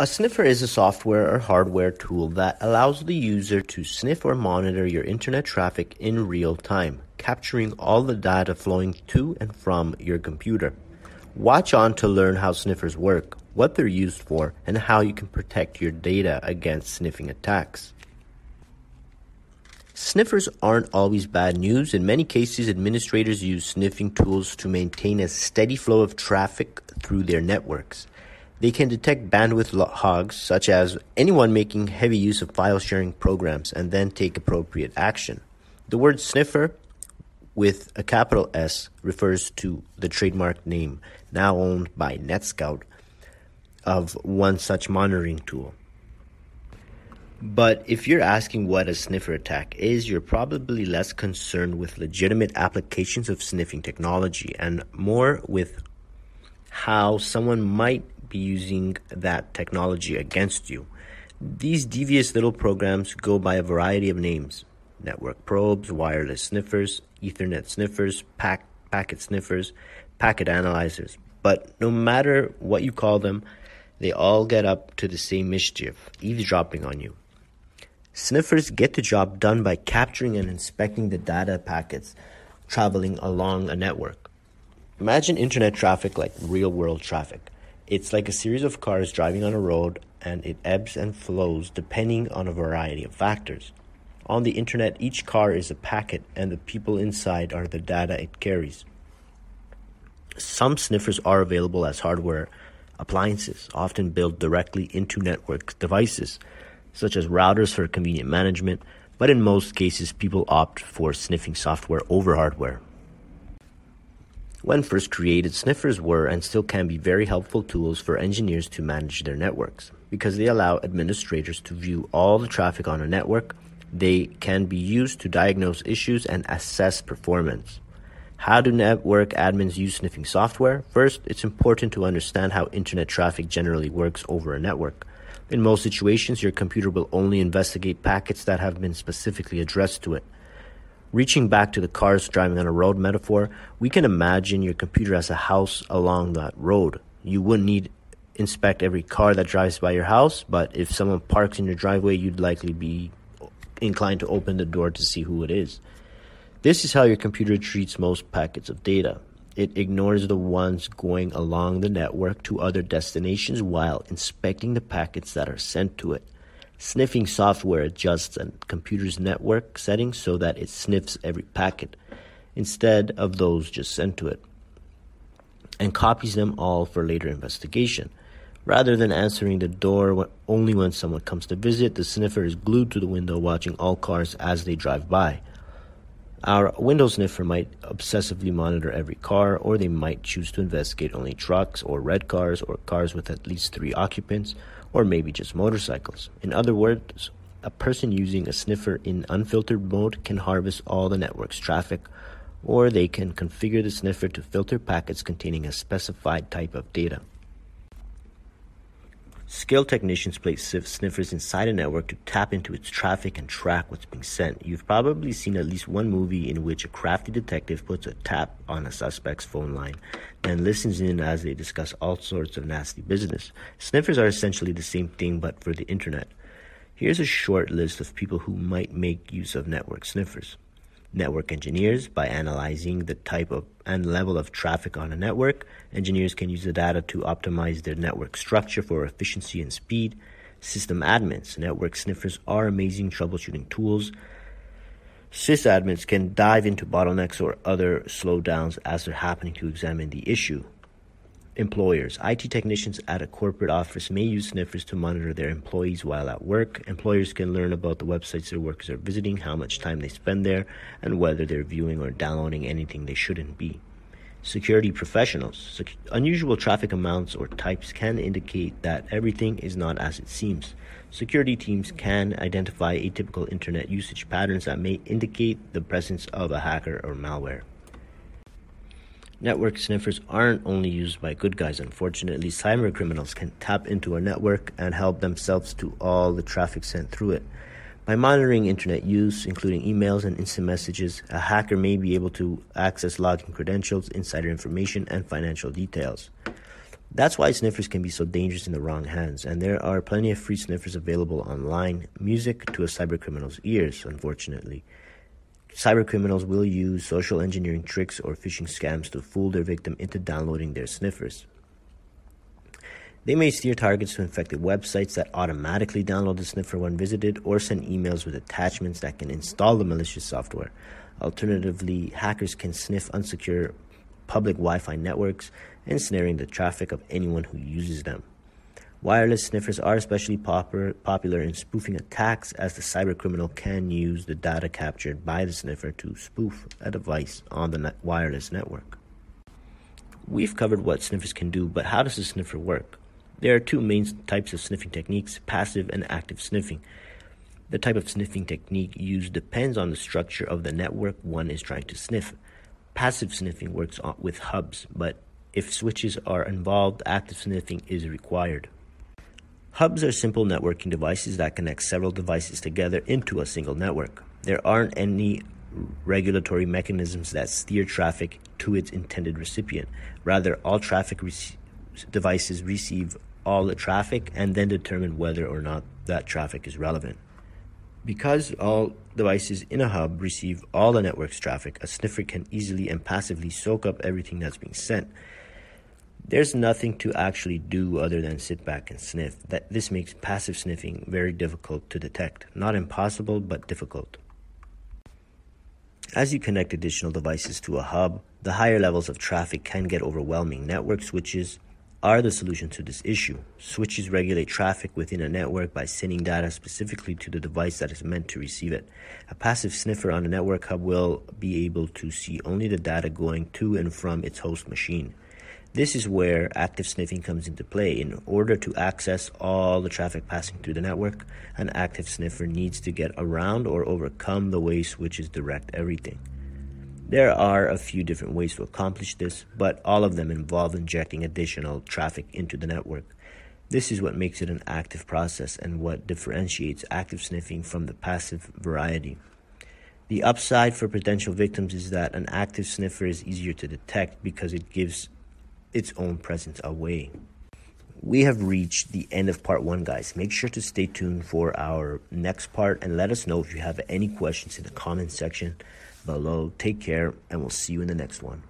A sniffer is a software or hardware tool that allows the user to sniff or monitor your internet traffic in real time, capturing all the data flowing to and from your computer. Watch on to learn how sniffers work, what they're used for, and how you can protect your data against sniffing attacks. Sniffers aren't always bad news. In many cases, administrators use sniffing tools to maintain a steady flow of traffic through their networks. They can detect bandwidth hogs, such as anyone making heavy use of file sharing programs, and then take appropriate action. The word sniffer with a capital S refers to the trademark name, now owned by NetScout, of one such monitoring tool. But if you're asking what a sniffer attack is, you're probably less concerned with legitimate applications of sniffing technology and more with how someone might be using that technology against you. These devious little programs go by a variety of names network probes, wireless sniffers, Ethernet sniffers, pack, packet sniffers, packet analyzers. But no matter what you call them, they all get up to the same mischief, eavesdropping on you. Sniffers get the job done by capturing and inspecting the data packets traveling along a network. Imagine internet traffic like real world traffic. It's like a series of cars driving on a road and it ebbs and flows depending on a variety of factors. On the internet, each car is a packet and the people inside are the data it carries. Some sniffers are available as hardware appliances, often built directly into network devices such as routers for convenient management, but in most cases, people opt for sniffing software over hardware. When first created, sniffers were and still can be very helpful tools for engineers to manage their networks because they allow administrators to view all the traffic on a network. They can be used to diagnose issues and assess performance. How do network admins use sniffing software? First, it's important to understand how internet traffic generally works over a network. In most situations, your computer will only investigate packets that have been specifically addressed to it. Reaching back to the cars driving on a road metaphor, we can imagine your computer as a house along that road. You wouldn't need inspect every car that drives by your house, but if someone parks in your driveway, you'd likely be inclined to open the door to see who it is. This is how your computer treats most packets of data. It ignores the ones going along the network to other destinations while inspecting the packets that are sent to it. Sniffing software adjusts a computer's network settings so that it sniffs every packet instead of those just sent to it and copies them all for later investigation. Rather than answering the door only when someone comes to visit, the sniffer is glued to the window watching all cars as they drive by. Our window sniffer might obsessively monitor every car, or they might choose to investigate only trucks or red cars or cars with at least three occupants, or maybe just motorcycles. In other words, a person using a sniffer in unfiltered mode can harvest all the network's traffic, or they can configure the sniffer to filter packets containing a specified type of data. Skilled technicians place sniffers inside a network to tap into its traffic and track what's being sent. You've probably seen at least one movie in which a crafty detective puts a tap on a suspect's phone line and listens in as they discuss all sorts of nasty business. Sniffers are essentially the same thing but for the internet. Here's a short list of people who might make use of network sniffers network engineers by analyzing the type of and level of traffic on a network. Engineers can use the data to optimize their network structure for efficiency and speed. System admins, network sniffers are amazing troubleshooting tools. Sysadmins can dive into bottlenecks or other slowdowns as they're happening to examine the issue. Employers. IT technicians at a corporate office may use sniffers to monitor their employees while at work. Employers can learn about the websites their workers are visiting, how much time they spend there, and whether they're viewing or downloading anything they shouldn't be. Security professionals. unusual traffic amounts or types can indicate that everything is not as it seems. Security teams can identify atypical internet usage patterns that may indicate the presence of a hacker or malware. Network sniffers aren't only used by good guys, unfortunately. Cyber criminals can tap into a network and help themselves to all the traffic sent through it. By monitoring internet use, including emails and instant messages, a hacker may be able to access login credentials, insider information, and financial details. That's why sniffers can be so dangerous in the wrong hands, and there are plenty of free sniffers available online. Music to a cybercriminal's ears, unfortunately. Cybercriminals will use social engineering tricks or phishing scams to fool their victim into downloading their sniffers. They may steer targets to infected websites that automatically download the sniffer when visited or send emails with attachments that can install the malicious software. Alternatively, hackers can sniff unsecure public Wi Fi networks, ensnaring the traffic of anyone who uses them. Wireless sniffers are especially popular, in spoofing attacks, as the cybercriminal can use the data captured by the sniffer to spoof a device on the wireless network. We've covered what sniffers can do, but how does a sniffer work? There are two main types of sniffing techniques passive and active sniffing. The type of sniffing technique used depends on the structure of the network one is trying to sniff. Passive sniffing works with hubs, but if switches are involved, active sniffing is required. Hubs are simple networking devices that connect several devices together into a single network. There aren't any regulatory mechanisms that steer traffic to its intended recipient. Rather, all traffic devices receive all the traffic and then determine whether or not that traffic is relevant. Because all devices in a hub receive all the network's traffic, a sniffer can easily and passively soak up everything that's being sent. There's nothing to actually do other than sit back and sniff. That this makes passive sniffing very difficult to detect. Not impossible, but difficult. As you connect additional devices to a hub, the higher levels of traffic can get overwhelming. Network switches are the solution to this issue. Switches regulate traffic within a network by sending data specifically to the device that is meant to receive it. A passive sniffer on a network hub will be able to see only the data going to and from its host machine. This is where active sniffing comes into play. In order to access all the traffic passing through the network, an active sniffer needs to get around or overcome the way switches direct everything. There are a few different ways to accomplish this, but all of them involve injecting additional traffic into the network. This is what makes it an active process and what differentiates active sniffing from the passive variety. The upside for potential victims is that an active sniffer is easier to detect because it gives its own presence away. We have reached the end of part one, guys. Make sure to stay tuned for our next part and let us know if you have any questions in the comment section below. Take care, and we'll see you in the next one.